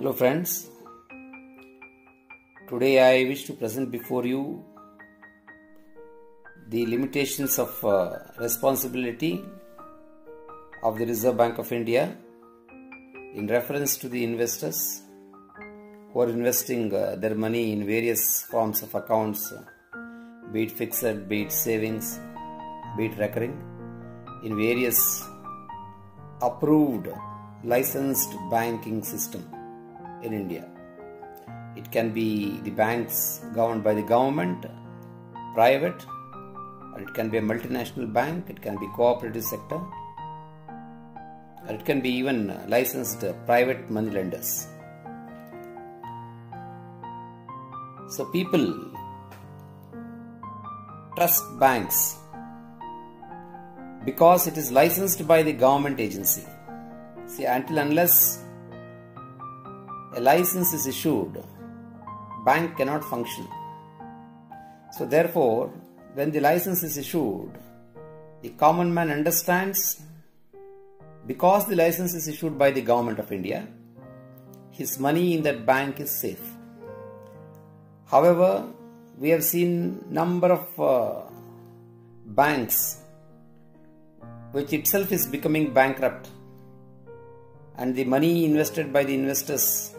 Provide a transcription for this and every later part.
Hello, friends. Today I wish to present before you the limitations of uh, responsibility of the Reserve Bank of India in reference to the investors who are investing uh, their money in various forms of accounts, uh, be it fixed, be it savings, be it recurring, in various approved licensed banking system in India. It can be the banks governed by the government, private, or it can be a multinational bank, it can be cooperative sector, or it can be even licensed private money lenders. So people trust banks because it is licensed by the government agency. See, until unless a license is issued, bank cannot function. So therefore, when the license is issued, the common man understands because the license is issued by the government of India, his money in that bank is safe. However, we have seen number of uh, banks which itself is becoming bankrupt and the money invested by the investors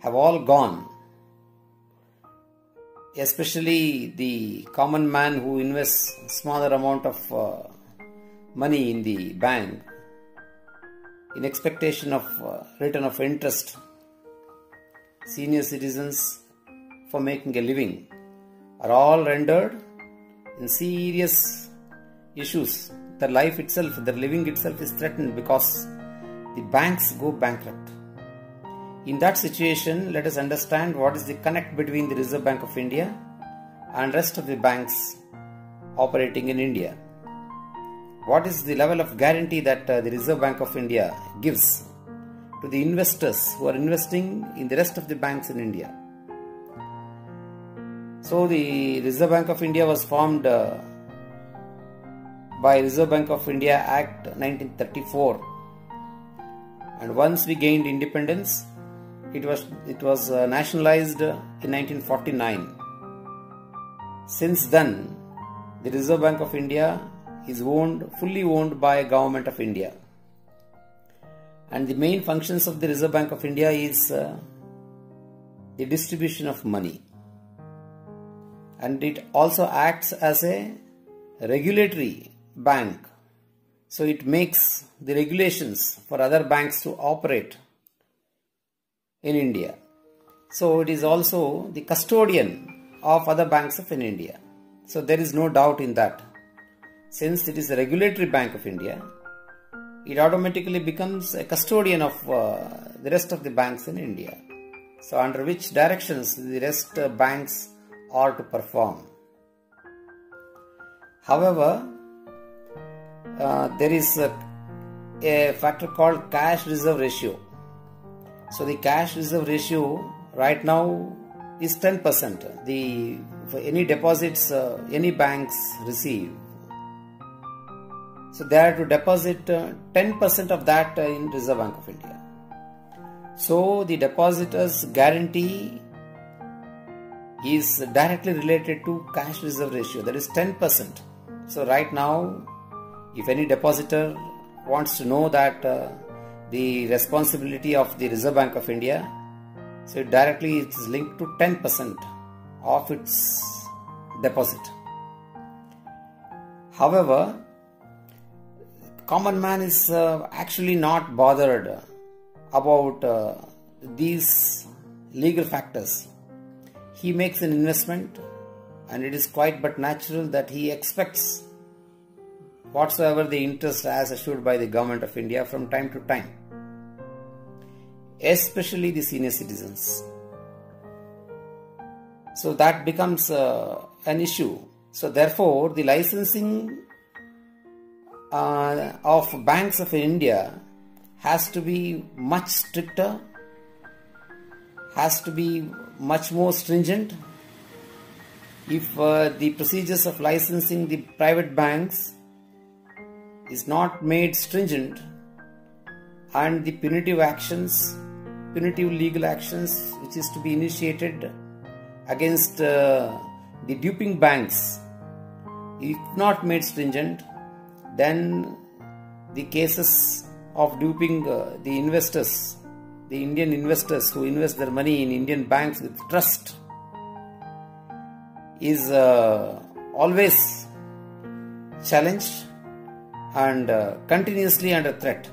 have all gone. Especially the common man who invests smaller amount of uh, money in the bank in expectation of uh, return of interest. Senior citizens for making a living are all rendered in serious issues. Their life itself their living itself is threatened because the banks go bankrupt in that situation, let us understand what is the connect between the Reserve Bank of India and rest of the banks operating in India. What is the level of guarantee that uh, the Reserve Bank of India gives to the investors who are investing in the rest of the banks in India? So the Reserve Bank of India was formed uh, by Reserve Bank of India Act 1934 and once we gained independence it was it was uh, nationalized in 1949 since then the reserve bank of india is owned fully owned by government of india. And the main functions of the reserve bank of india is uh, the distribution of money. And it also acts as a regulatory bank. So it makes the regulations for other banks to operate in India. So it is also the custodian of other banks of in India. So there is no doubt in that. Since it is a regulatory bank of India, it automatically becomes a custodian of uh, the rest of the banks in India. So under which directions the rest uh, banks are to perform. However, uh, there is a, a factor called cash reserve ratio so the cash reserve ratio right now is 10%. The for any deposits uh, any banks receive. So they are to deposit uh, 10% of that uh, in Reserve Bank of India. So the depositor's guarantee is directly related to cash reserve ratio that is 10%. So right now if any depositor wants to know that uh, the responsibility of the Reserve Bank of India. So directly it is linked to 10% of its deposit. However, common man is uh, actually not bothered about uh, these legal factors. He makes an investment and it is quite but natural that he expects whatsoever the interest as assured by the government of India from time to time, especially the senior citizens. So that becomes uh, an issue. So therefore, the licensing uh, of banks of India has to be much stricter, has to be much more stringent. If uh, the procedures of licensing the private banks is not made stringent, and the punitive actions, punitive legal actions which is to be initiated against uh, the duping banks, if not made stringent, then the cases of duping uh, the investors, the Indian investors who invest their money in Indian banks with trust, is uh, always challenged and uh, continuously under threat.